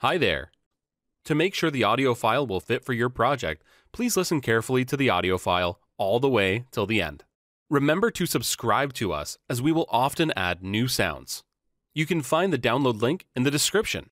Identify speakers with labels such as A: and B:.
A: Hi there. To make sure the audio file will fit for your project, please listen carefully to the audio file all the way till the end. Remember to subscribe to us as we will often add new sounds. You can find the download link in the description.